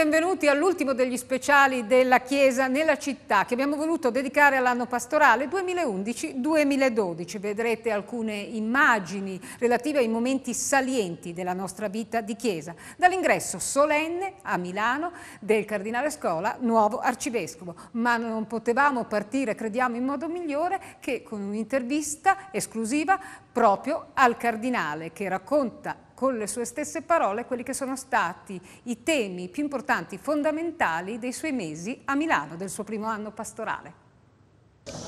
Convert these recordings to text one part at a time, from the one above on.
benvenuti all'ultimo degli speciali della Chiesa nella città che abbiamo voluto dedicare all'anno pastorale 2011-2012. Vedrete alcune immagini relative ai momenti salienti della nostra vita di Chiesa, dall'ingresso solenne a Milano del Cardinale Scola, nuovo arcivescovo. Ma non potevamo partire, crediamo, in modo migliore che con un'intervista esclusiva proprio al Cardinale che racconta con le sue stesse parole quelli che sono stati i temi più importanti, fondamentali dei suoi mesi a Milano, del suo primo anno pastorale.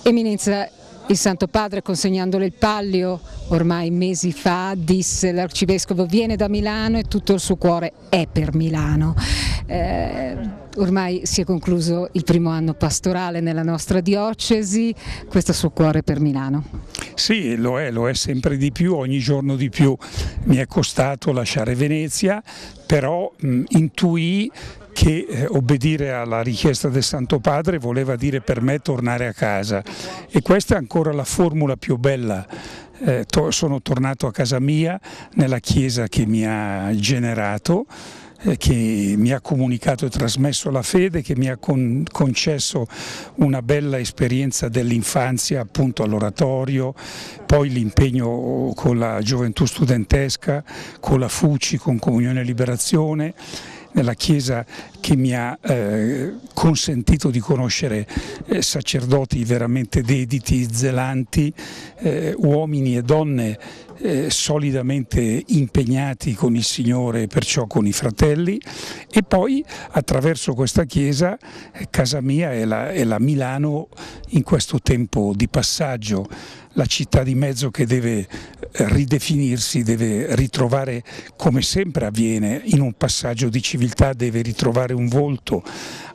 Eminenza, il Santo Padre consegnandole il pallio ormai mesi fa disse l'arcivescovo viene da Milano e tutto il suo cuore è per Milano. Eh, ormai si è concluso il primo anno pastorale nella nostra diocesi, questo suo cuore per Milano. Sì, lo è, lo è sempre di più, ogni giorno di più. Mi è costato lasciare Venezia, però mh, intuì che eh, obbedire alla richiesta del Santo Padre voleva dire per me tornare a casa e questa è ancora la formula più bella. Eh, to sono tornato a casa mia, nella chiesa che mi ha generato, che mi ha comunicato e trasmesso la fede, che mi ha con concesso una bella esperienza dell'infanzia appunto all'oratorio, poi l'impegno con la gioventù studentesca, con la FUCI, con Comunione e Liberazione nella Chiesa che mi ha eh, consentito di conoscere eh, sacerdoti veramente dediti, zelanti, eh, uomini e donne eh, solidamente impegnati con il Signore e perciò con i fratelli. E poi attraverso questa chiesa eh, casa mia è la, è la Milano in questo tempo di passaggio. La città di mezzo che deve eh, ridefinirsi, deve ritrovare, come sempre avviene in un passaggio di civiltà, deve ritrovare un volto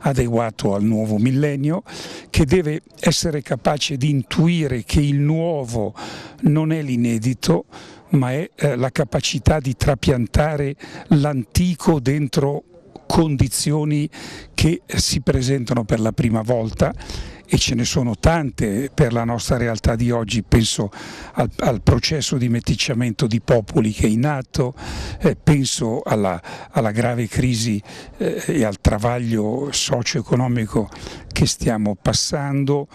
adeguato al nuovo millennio, che deve essere capace di intuire che il nuovo non è l'inedito, ma è eh, la capacità di trapiantare l'antico dentro condizioni che si presentano per la prima volta e ce ne sono tante per la nostra realtà di oggi, penso al, al processo di meticciamento di popoli che è in atto, eh, penso alla, alla, grave crisi eh, e al travaglio socio-economico che stiamo passando,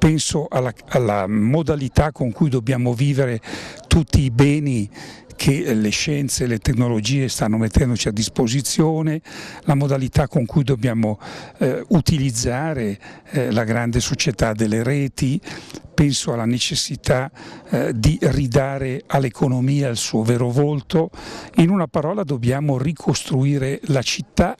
penso alla, alla modalità con cui dobbiamo vivere tutti i beni che le scienze e le tecnologie stanno mettendoci a disposizione, la modalità con cui dobbiamo eh, utilizzare eh, la grande società delle reti, penso alla necessità eh, di ridare all'economia il suo vero volto, in una parola dobbiamo ricostruire la città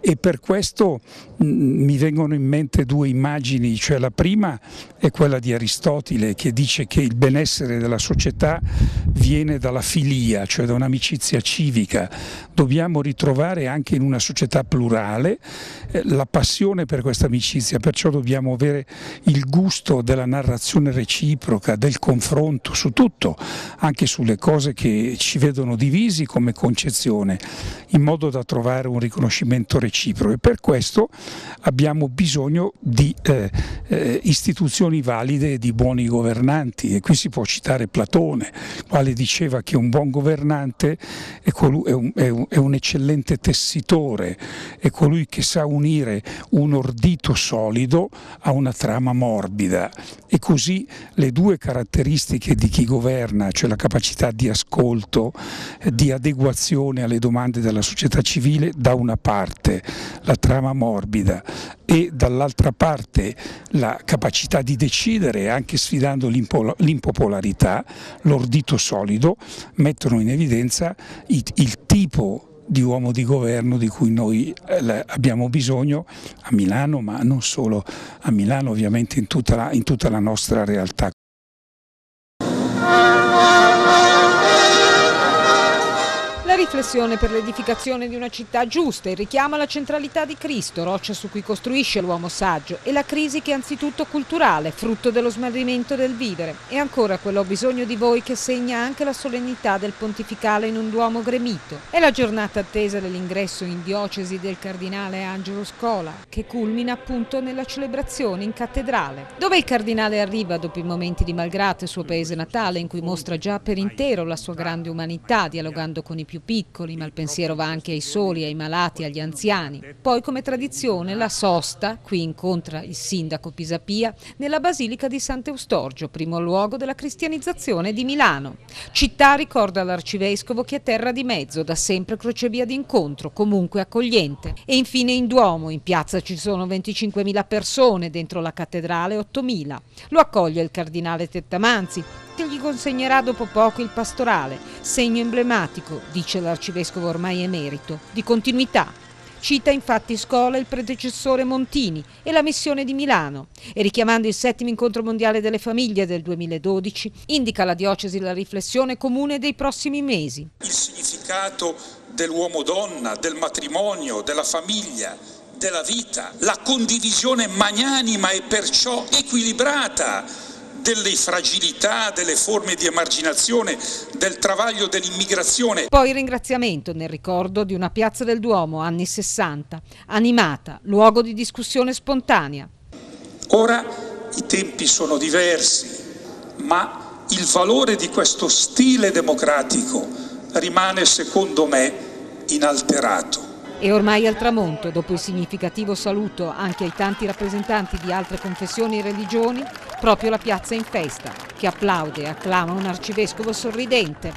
e per questo mm, mi vengono in mente due immagini, cioè la prima è quella di Aristotele che dice che il benessere della società viene dalla filia, cioè da un'amicizia civica. Dobbiamo ritrovare anche in una società plurale eh, la passione per questa amicizia, perciò dobbiamo avere il gusto della narrazione reciproca, del confronto su tutto, anche sulle cose che ci vedono divisi come concezione, in modo da trovare un riconoscimento reciproco reciproco e per questo abbiamo bisogno di eh, eh, istituzioni valide e di buoni governanti. E qui si può citare Platone, quale diceva che un buon governante è, è, un, è, un, è un eccellente tessitore, è colui che sa unire un ordito solido a una trama morbida. E così le due caratteristiche di chi governa, cioè la capacità di ascolto, di adeguazione alle domande della società civile da una parte la trama morbida e dall'altra parte la capacità di decidere, anche sfidando l'impopolarità, l'ordito solido, mettono in evidenza il, tipo di uomo di governo di cui noi eh, abbiamo bisogno a Milano, ma non solo a Milano, ovviamente in tutta la, in tutta la nostra realtà. Riflessione per l'edificazione di una città giusta, il richiamo alla centralità di Cristo, roccia su cui costruisce l'uomo saggio, e la crisi che è anzitutto culturale, frutto dello smarrimento del vivere. E ancora quello bisogno di voi che segna anche la solennità del pontificale in un duomo gremito. È la giornata attesa dell'ingresso in diocesi del cardinale Angelo Scola, che culmina appunto nella celebrazione in cattedrale, dove il cardinale arriva dopo i momenti di Malgrado, il suo paese natale, in cui mostra già per intero la sua grande umanità, dialogando con i più piccoli piccoli, ma il pensiero va anche ai soli, ai malati, agli anziani. Poi, come tradizione, la sosta, qui incontra il sindaco Pisapia, nella Basilica di Sant'Eustorgio, primo luogo della cristianizzazione di Milano. Città ricorda l'arcivescovo che è terra di mezzo, da sempre crocevia d'incontro, comunque accogliente. E infine in Duomo, in piazza ci sono 25.000 persone, dentro la cattedrale 8.000. Lo accoglie il cardinale Tettamanzi, che gli consegnerà dopo poco il pastorale, segno emblematico, dice l'arcivescovo ormai emerito, di continuità. Cita infatti Scola il predecessore Montini e la missione di Milano e richiamando il settimo incontro mondiale delle famiglie del 2012 indica alla diocesi la riflessione comune dei prossimi mesi. Il significato dell'uomo-donna, del matrimonio, della famiglia, della vita, la condivisione magnanima e perciò equilibrata delle fragilità, delle forme di emarginazione, del travaglio dell'immigrazione. Poi ringraziamento nel ricordo di una piazza del Duomo anni 60, animata, luogo di discussione spontanea. Ora i tempi sono diversi, ma il valore di questo stile democratico rimane secondo me inalterato. E ormai al tramonto, dopo il significativo saluto anche ai tanti rappresentanti di altre confessioni e religioni, proprio la piazza in festa, che applaude e acclama un arcivescovo sorridente.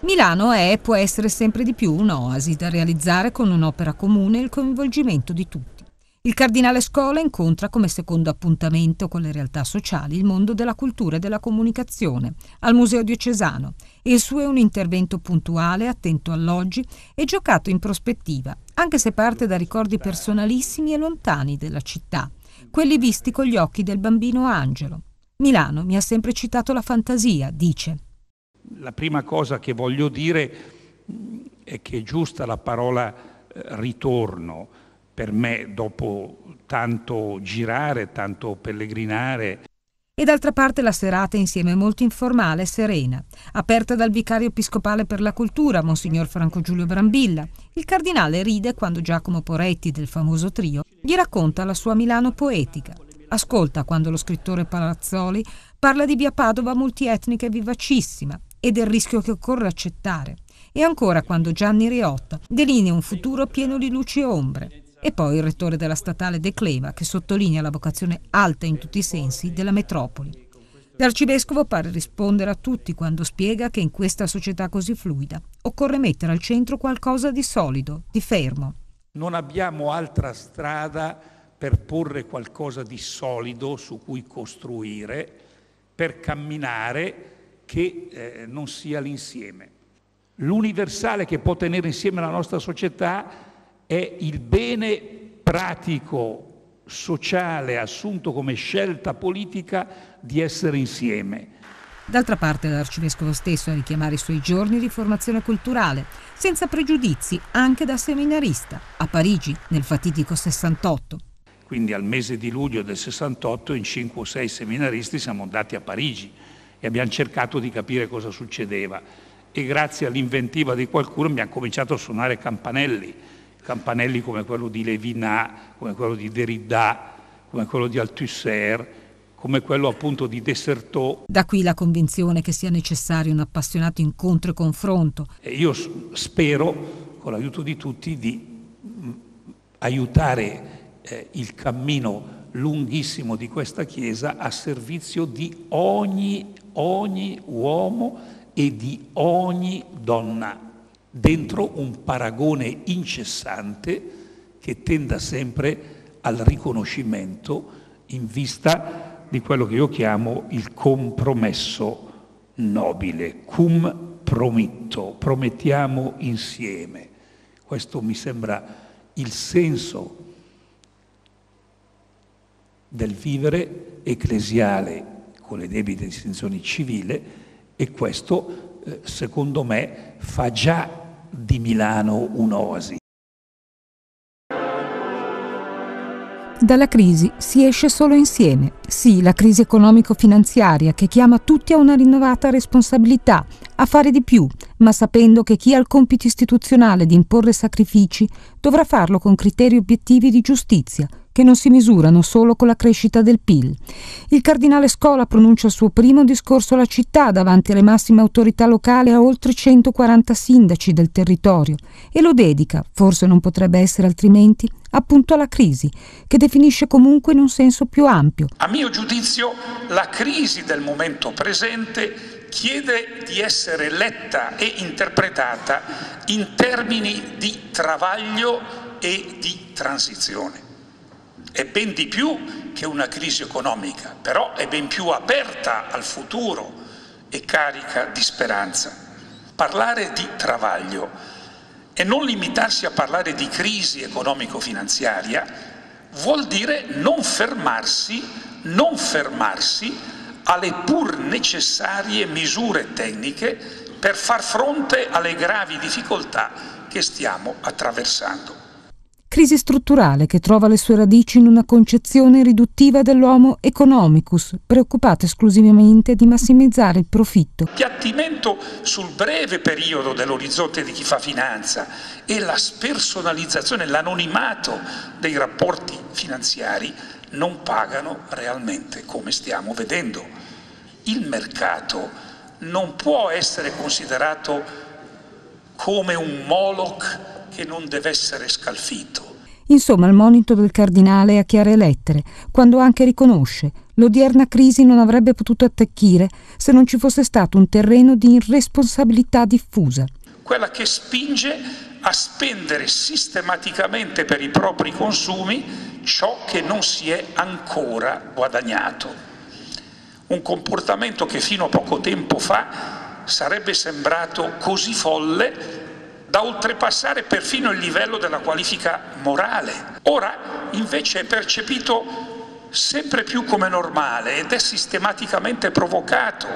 Milano è e può essere sempre di più un'oasi da realizzare con un'opera comune e il coinvolgimento di tutti. Il cardinale Scola incontra come secondo appuntamento con le realtà sociali il mondo della cultura e della comunicazione al Museo Diocesano e il suo è un intervento puntuale, attento all'oggi e giocato in prospettiva, anche se parte da ricordi personalissimi e lontani della città, quelli visti con gli occhi del bambino Angelo. Milano mi ha sempre citato la fantasia, dice. La prima cosa che voglio dire è che è giusta la parola eh, ritorno per me dopo tanto girare, tanto pellegrinare. E d'altra parte la serata insieme molto informale e serena, aperta dal vicario episcopale per la cultura, Monsignor Franco Giulio Brambilla. Il cardinale ride quando Giacomo Poretti, del famoso trio, gli racconta la sua Milano poetica. Ascolta quando lo scrittore Palazzoli parla di via Padova multietnica e vivacissima e del rischio che occorre accettare. E ancora quando Gianni Riotta delinea un futuro pieno di luci e ombre. E poi il rettore della statale De Cleva che sottolinea la vocazione alta in tutti i sensi della metropoli. L'arcivescovo pare rispondere a tutti quando spiega che in questa società così fluida occorre mettere al centro qualcosa di solido, di fermo. Non abbiamo altra strada per porre qualcosa di solido su cui costruire, per camminare che eh, non sia l'insieme. L'universale che può tenere insieme la nostra società è il bene pratico, sociale, assunto come scelta politica di essere insieme. D'altra parte l'arcivescovo stesso a richiamare i suoi giorni di formazione culturale, senza pregiudizi, anche da seminarista, a Parigi nel fatidico 68. Quindi al mese di luglio del 68 in 5 o 6 seminaristi siamo andati a Parigi e abbiamo cercato di capire cosa succedeva e grazie all'inventiva di qualcuno abbiamo cominciato a suonare campanelli campanelli come quello di Levinas, come quello di Derrida, come quello di Althusser, come quello appunto di Dessertot. Da qui la convinzione che sia necessario un appassionato incontro e confronto. E io spero, con l'aiuto di tutti, di mm, aiutare eh, il cammino lunghissimo di questa Chiesa a servizio di ogni, ogni uomo e di ogni donna dentro un paragone incessante che tenda sempre al riconoscimento in vista di quello che io chiamo il compromesso nobile, cum promitto, promettiamo insieme. Questo mi sembra il senso del vivere ecclesiale con le debite distinzioni civili e questo, eh, secondo me, fa già di Milano un'oasi. Dalla crisi si esce solo insieme. Sì, la crisi economico-finanziaria che chiama tutti a una rinnovata responsabilità, a fare di più, ma sapendo che chi ha il compito istituzionale di imporre sacrifici dovrà farlo con criteri obiettivi di giustizia, che non si misurano solo con la crescita del PIL. Il cardinale Scola pronuncia il suo primo discorso alla città davanti alle massime autorità locali a oltre 140 sindaci del territorio e lo dedica, forse non potrebbe essere altrimenti, appunto alla crisi, che definisce comunque in un senso più ampio. A mio giudizio la crisi del momento presente chiede di essere letta e interpretata in termini di travaglio e di transizione. È ben di più che una crisi economica, però è ben più aperta al futuro e carica di speranza. Parlare di travaglio e non limitarsi a parlare di crisi economico-finanziaria vuol dire non fermarsi, non fermarsi alle pur necessarie misure tecniche per far fronte alle gravi difficoltà che stiamo attraversando. Crisi strutturale che trova le sue radici in una concezione riduttiva dell'uomo economicus, preoccupato esclusivamente di massimizzare il profitto. Piattimento sul breve periodo dell'orizzonte di chi fa finanza e la spersonalizzazione, l'anonimato dei rapporti finanziari non pagano realmente come stiamo vedendo il mercato non può essere considerato come un Moloch che non deve essere scalfito. Insomma, il monito del cardinale è a chiare lettere, quando anche riconosce l'odierna crisi non avrebbe potuto attecchire se non ci fosse stato un terreno di irresponsabilità diffusa. Quella che spinge a spendere sistematicamente per i propri consumi ciò che non si è ancora guadagnato un comportamento che fino a poco tempo fa sarebbe sembrato così folle da oltrepassare perfino il livello della qualifica morale. Ora invece è percepito sempre più come normale ed è sistematicamente provocato.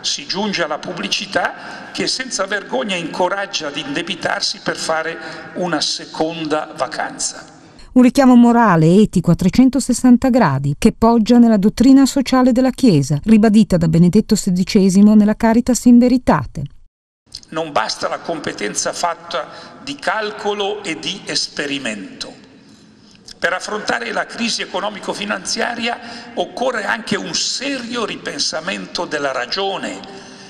Si giunge alla pubblicità che senza vergogna incoraggia ad indebitarsi per fare una seconda vacanza un richiamo morale e etico a 360 gradi che poggia nella dottrina sociale della Chiesa, ribadita da Benedetto XVI nella Caritas in Veritate. Non basta la competenza fatta di calcolo e di esperimento. Per affrontare la crisi economico-finanziaria occorre anche un serio ripensamento della ragione,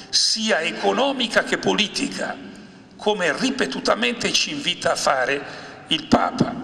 sia economica che politica, come ripetutamente ci invita a fare il Papa.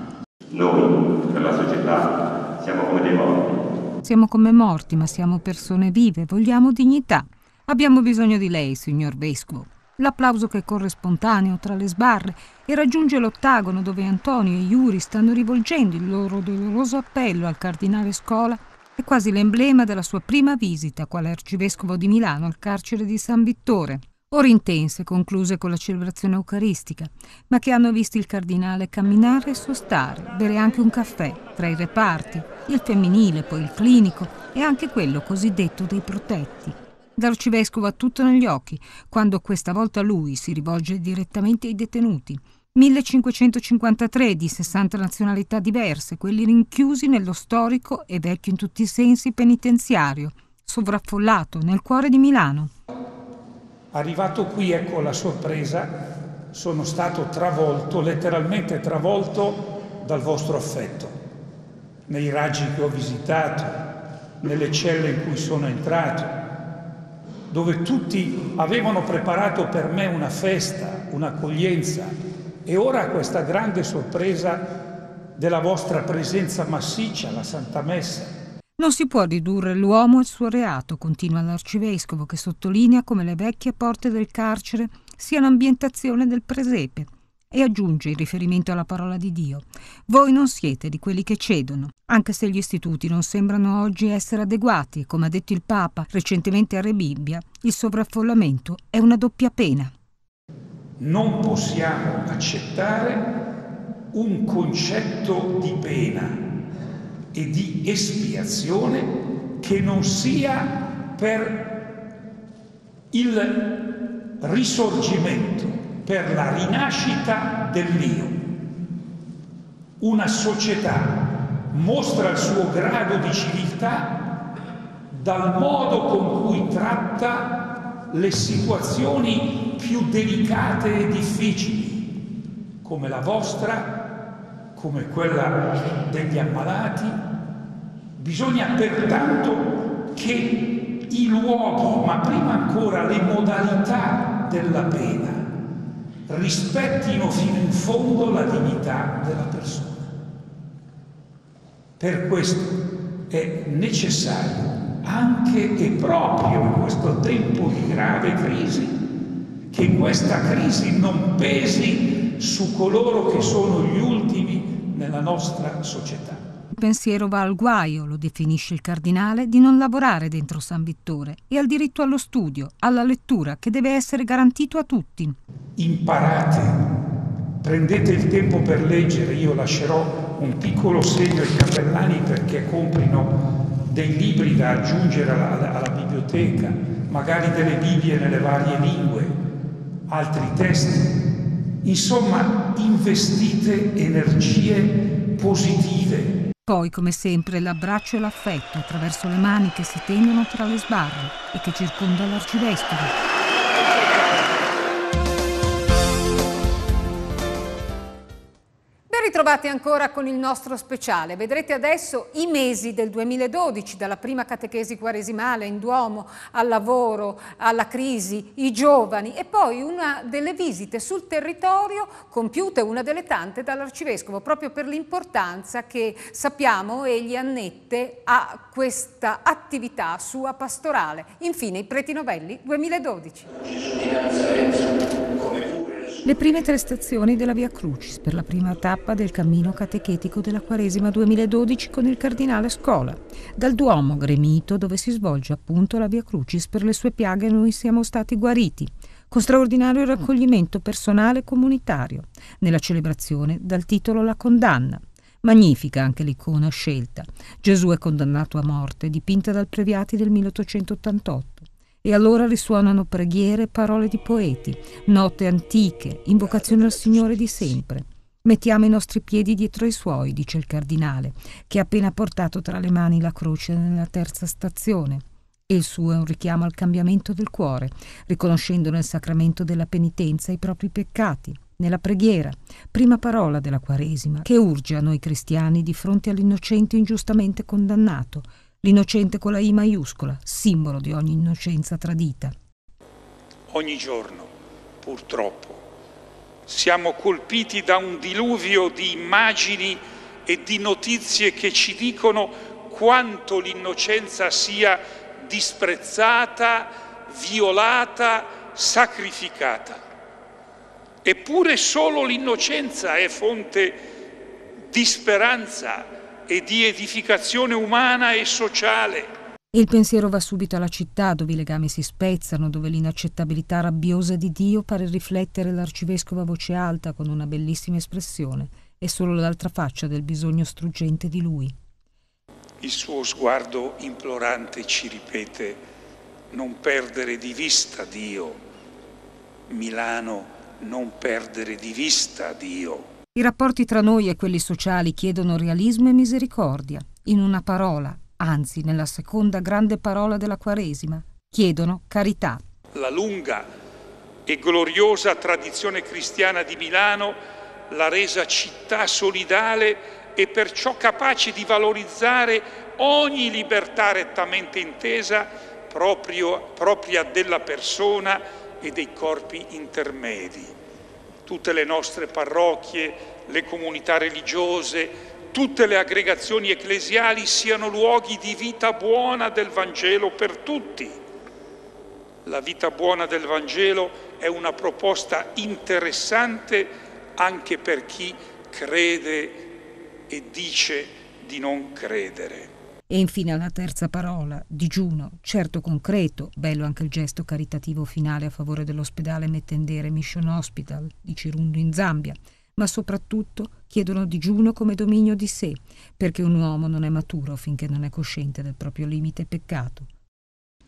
Noi, per la società, siamo come dei morti. Siamo come morti, ma siamo persone vive, vogliamo dignità. Abbiamo bisogno di lei, signor Vescovo. L'applauso che corre spontaneo tra le sbarre e raggiunge l'ottagono dove Antonio e Iuri stanno rivolgendo il loro doloroso appello al cardinale Scola è quasi l'emblema della sua prima visita quale arcivescovo di Milano al carcere di San Vittore ore intense concluse con la celebrazione eucaristica, ma che hanno visto il cardinale camminare e sostare, bere anche un caffè tra i reparti, il femminile, poi il clinico e anche quello cosiddetto dei protetti. L'arcivescovo ha tutto negli occhi, quando questa volta lui si rivolge direttamente ai detenuti. 1553 di 60 nazionalità diverse, quelli rinchiusi nello storico e vecchio in tutti i sensi penitenziario, sovraffollato nel cuore di Milano. Arrivato qui, ecco la sorpresa, sono stato travolto, letteralmente travolto dal vostro affetto. Nei raggi che ho visitato, nelle celle in cui sono entrato, dove tutti avevano preparato per me una festa, un'accoglienza. E ora questa grande sorpresa della vostra presenza massiccia, la Santa Messa. Non si può ridurre l'uomo al suo reato, continua l'arcivescovo, che sottolinea come le vecchie porte del carcere siano ambientazione del presepe e aggiunge in riferimento alla parola di Dio. Voi non siete di quelli che cedono, anche se gli istituti non sembrano oggi essere adeguati come ha detto il Papa recentemente a Re Bibbia, il sovraffollamento è una doppia pena. Non possiamo accettare un concetto di pena e di espiazione che non sia per il risorgimento, per la rinascita dell'io. Una società mostra il suo grado di civiltà dal modo con cui tratta le situazioni più delicate e difficili, come la vostra come quella degli ammalati, bisogna pertanto che i luoghi, ma prima ancora le modalità della pena, rispettino fino in fondo la dignità della persona. Per questo è necessario anche e proprio in questo tempo di grave crisi che questa crisi non pesi su coloro che sono gli ultimi nella nostra società. Pensiero va al guaio, lo definisce il cardinale, di non lavorare dentro San Vittore e al diritto allo studio, alla lettura, che deve essere garantito a tutti. Imparate, prendete il tempo per leggere, io lascerò un piccolo segno ai cappellani perché comprino dei libri da aggiungere alla, alla biblioteca, magari delle Bibbie nelle varie lingue, altri testi. Insomma, investite energie positive. Poi, come sempre, l'abbraccio e l'affetto attraverso le mani che si tendono tra le sbarre e che circonda l'arcivescovo. Ritrovati ancora con il nostro speciale. Vedrete adesso i mesi del 2012, dalla prima catechesi quaresimale in Duomo al lavoro, alla crisi, i giovani e poi una delle visite sul territorio compiute, una delle tante dall'Arcivescovo, proprio per l'importanza che sappiamo egli annette a questa attività sua pastorale. Infine i Preti Novelli 2012. Le prime tre stazioni della Via Crucis per la prima tappa del cammino catechetico della Quaresima 2012 con il cardinale Scola. Dal Duomo gremito dove si svolge appunto la Via Crucis per le sue piaghe noi siamo stati guariti con straordinario raccoglimento personale e comunitario. Nella celebrazione dal titolo La condanna. Magnifica anche l'icona scelta. Gesù è condannato a morte, dipinta dal Previati del 1888. E allora risuonano preghiere e parole di poeti, note antiche, invocazioni al Signore di sempre. Mettiamo i nostri piedi dietro i suoi, dice il cardinale, che ha appena portato tra le mani la croce nella terza stazione. E il suo è un richiamo al cambiamento del cuore, riconoscendo nel sacramento della penitenza i propri peccati, nella preghiera, prima parola della Quaresima, che urge a noi cristiani di fronte all'innocente ingiustamente condannato, l'innocente con la I maiuscola, simbolo di ogni innocenza tradita. Ogni giorno, purtroppo, siamo colpiti da un diluvio di immagini e di notizie che ci dicono quanto l'innocenza sia disprezzata, violata, sacrificata. Eppure solo l'innocenza è fonte di speranza e di edificazione umana e sociale. Il pensiero va subito alla città dove i legami si spezzano, dove l'inaccettabilità rabbiosa di Dio pare riflettere l'arcivescovo a voce alta con una bellissima espressione. È solo l'altra faccia del bisogno struggente di lui. Il suo sguardo implorante ci ripete non perdere di vista Dio. Milano, non perdere di vista Dio. I rapporti tra noi e quelli sociali chiedono realismo e misericordia. In una parola, anzi nella seconda grande parola della Quaresima, chiedono carità. La lunga e gloriosa tradizione cristiana di Milano l'ha resa città solidale e perciò capace di valorizzare ogni libertà rettamente intesa proprio, propria della persona e dei corpi intermedi tutte le nostre parrocchie, le comunità religiose, tutte le aggregazioni ecclesiali siano luoghi di vita buona del Vangelo per tutti. La vita buona del Vangelo è una proposta interessante anche per chi crede e dice di non credere. E infine alla terza parola, digiuno, certo concreto, bello anche il gesto caritativo finale a favore dell'ospedale Mettendere Mission Hospital di Cirundu in Zambia, ma soprattutto chiedono digiuno come dominio di sé, perché un uomo non è maturo finché non è cosciente del proprio limite peccato.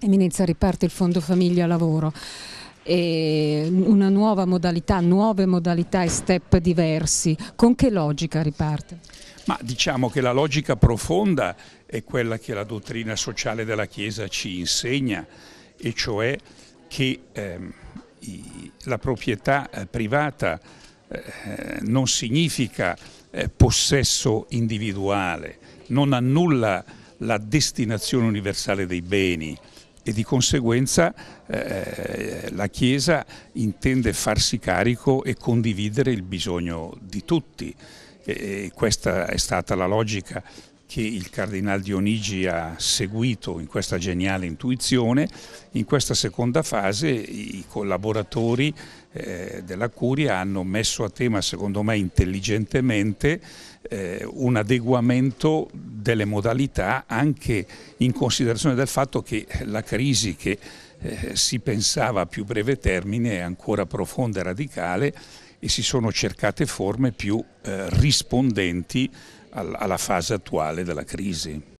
Eminenza riparte il Fondo Famiglia Lavoro e una nuova modalità, nuove modalità e step diversi. Con che logica riparte? Ma diciamo che la logica profonda è quella che la dottrina sociale della Chiesa ci insegna, e cioè che ehm, la proprietà eh, privata eh, non significa eh, possesso individuale, non annulla la destinazione universale dei beni e di conseguenza eh, la Chiesa intende farsi carico e condividere il bisogno di tutti. E questa è stata la logica che il Cardinal Dionigi ha seguito in questa geniale intuizione. In questa seconda fase i collaboratori eh, della Curia hanno messo a tema, secondo me intelligentemente, eh, un adeguamento delle modalità anche in considerazione del fatto che la crisi che eh, si pensava a più breve termine è ancora profonda e radicale e si sono cercate forme più eh, rispondenti alla fase attuale della crisi.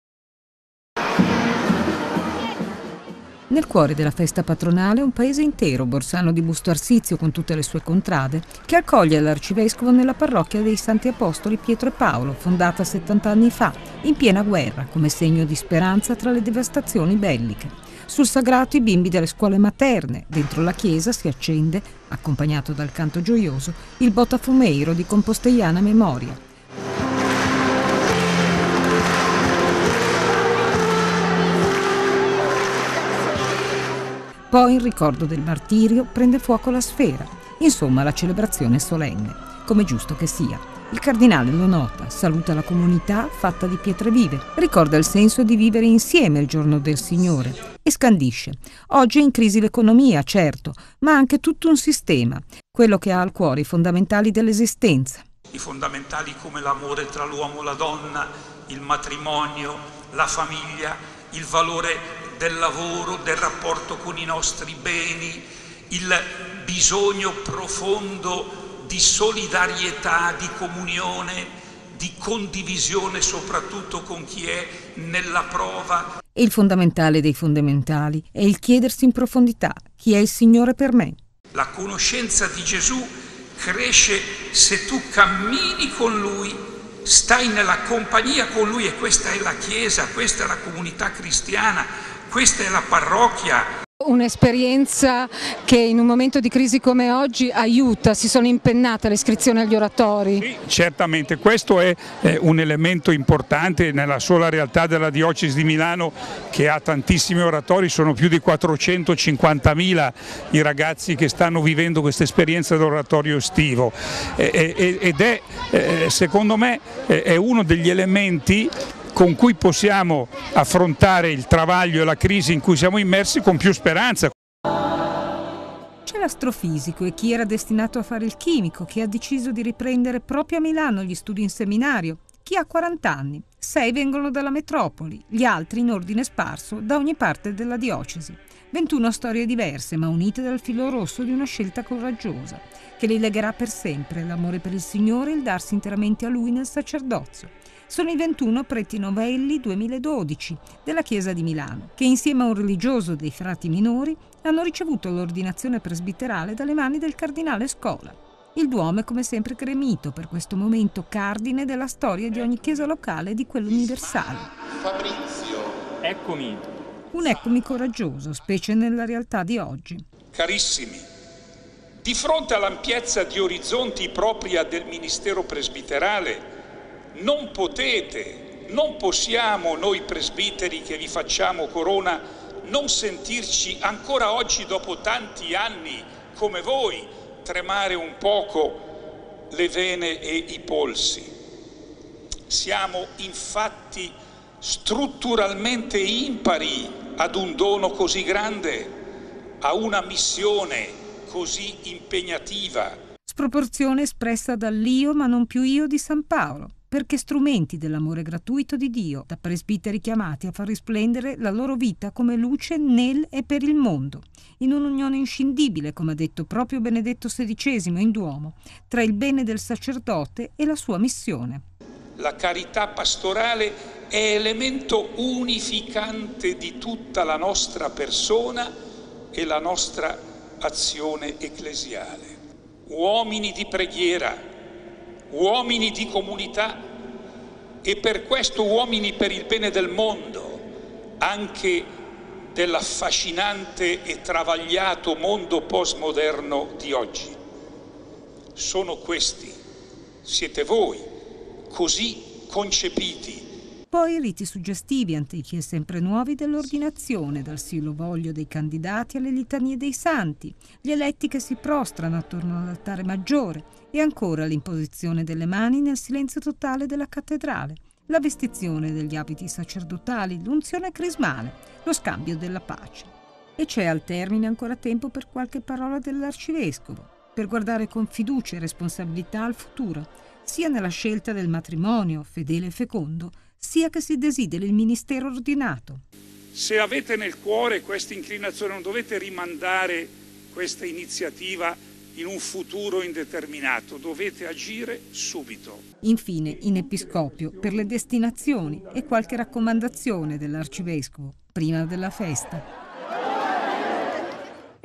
Nel cuore della festa patronale un paese intero, Borsano di Busto Arsizio con tutte le sue contrade, che accoglie l'arcivescovo nella parrocchia dei Santi Apostoli Pietro e Paolo, fondata 70 anni fa, in piena guerra, come segno di speranza tra le devastazioni belliche. Sul sagrato i bimbi delle scuole materne, dentro la chiesa si accende, accompagnato dal canto gioioso, il botafumeiro di compostellana memoria, Poi, in ricordo del martirio, prende fuoco la sfera. Insomma, la celebrazione solenne, come giusto che sia. Il cardinale lo nota, saluta la comunità fatta di pietre vive, ricorda il senso di vivere insieme il giorno del Signore e scandisce. Oggi è in crisi l'economia, certo, ma anche tutto un sistema, quello che ha al cuore i fondamentali dell'esistenza. I fondamentali come l'amore tra l'uomo e la donna, il matrimonio, la famiglia, il valore del lavoro, del rapporto con i nostri beni, il bisogno profondo di solidarietà, di comunione, di condivisione soprattutto con chi è nella prova. Il fondamentale dei fondamentali è il chiedersi in profondità chi è il Signore per me. La conoscenza di Gesù cresce se tu cammini con Lui, stai nella compagnia con Lui e questa è la Chiesa, questa è la comunità cristiana, questa è la parrocchia. Un'esperienza che in un momento di crisi come oggi aiuta, si sono impennate le iscrizioni agli oratori? Sì, certamente, questo è un elemento importante nella sola realtà della diocesi di Milano che ha tantissimi oratori, sono più di 450.000 i ragazzi che stanno vivendo questa esperienza dell'oratorio estivo ed è eh, secondo me uno degli elementi con cui possiamo affrontare il travaglio e la crisi in cui siamo immersi con più speranza. C'è l'astrofisico e chi era destinato a fare il chimico che ha deciso di riprendere proprio a Milano gli studi in seminario. Chi ha 40 anni, sei vengono dalla metropoli, gli altri in ordine sparso da ogni parte della diocesi. 21 storie diverse ma unite dal filo rosso di una scelta coraggiosa che li legherà per sempre l'amore per il Signore e il darsi interamente a Lui nel sacerdozio sono i 21 preti novelli 2012 della Chiesa di Milano, che insieme a un religioso dei frati minori hanno ricevuto l'ordinazione presbiterale dalle mani del cardinale Scola. Il Duomo è come sempre gremito per questo momento cardine della storia di ogni chiesa locale e di quella universale. Fabrizio, eccomi. Un eccomi coraggioso, specie nella realtà di oggi. Carissimi, di fronte all'ampiezza di orizzonti propria del ministero presbiterale, non potete, non possiamo noi presbiteri che vi facciamo corona non sentirci ancora oggi dopo tanti anni come voi tremare un poco le vene e i polsi. Siamo infatti strutturalmente impari ad un dono così grande, a una missione così impegnativa. Sproporzione espressa dall'io ma non più io di San Paolo perché strumenti dell'amore gratuito di Dio, da presbiteri chiamati a far risplendere la loro vita come luce nel e per il mondo, in un'unione inscindibile, come ha detto proprio Benedetto XVI in Duomo, tra il bene del sacerdote e la sua missione. La carità pastorale è elemento unificante di tutta la nostra persona e la nostra azione ecclesiale. Uomini di preghiera, uomini di comunità e per questo uomini per il bene del mondo, anche dell'affascinante e travagliato mondo postmoderno di oggi. Sono questi, siete voi, così concepiti poi i riti suggestivi, antichi e sempre nuovi, dell'ordinazione, dal silovoglio dei candidati alle litanie dei santi, gli eletti che si prostrano attorno all'altare maggiore e ancora l'imposizione delle mani nel silenzio totale della cattedrale, la vestizione degli abiti sacerdotali, l'unzione crismale, lo scambio della pace. E c'è al termine ancora tempo per qualche parola dell'arcivescovo, per guardare con fiducia e responsabilità al futuro, sia nella scelta del matrimonio fedele e fecondo, sia che si desideri il ministero ordinato. Se avete nel cuore questa inclinazione non dovete rimandare questa iniziativa in un futuro indeterminato, dovete agire subito. Infine, in episcopio, per le destinazioni e qualche raccomandazione dell'arcivescovo prima della festa.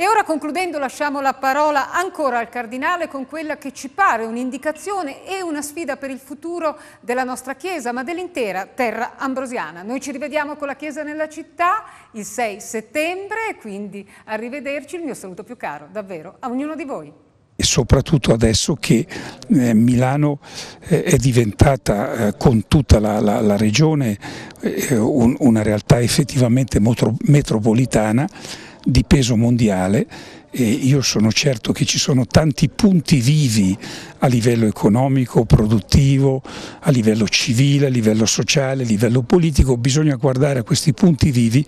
E ora concludendo lasciamo la parola ancora al Cardinale con quella che ci pare un'indicazione e una sfida per il futuro della nostra Chiesa, ma dell'intera terra ambrosiana. Noi ci rivediamo con la Chiesa nella città il 6 settembre, quindi arrivederci, il mio saluto più caro, davvero, a ognuno di voi e soprattutto adesso che eh, Milano eh, è diventata eh, con tutta la, la, la regione eh, un, una realtà effettivamente metropolitana di peso mondiale e io sono certo che ci sono tanti punti vivi a livello economico, produttivo, a livello civile, a livello sociale, a livello politico, bisogna guardare a questi punti vivi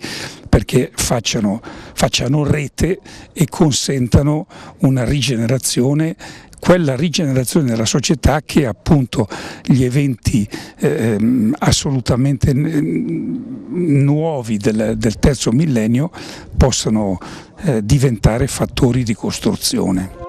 perché facciano, facciano rete e consentano una rigenerazione quella rigenerazione della società che appunto gli eventi eh, assolutamente nuovi del, del, terzo millennio possano eh, diventare fattori di costruzione.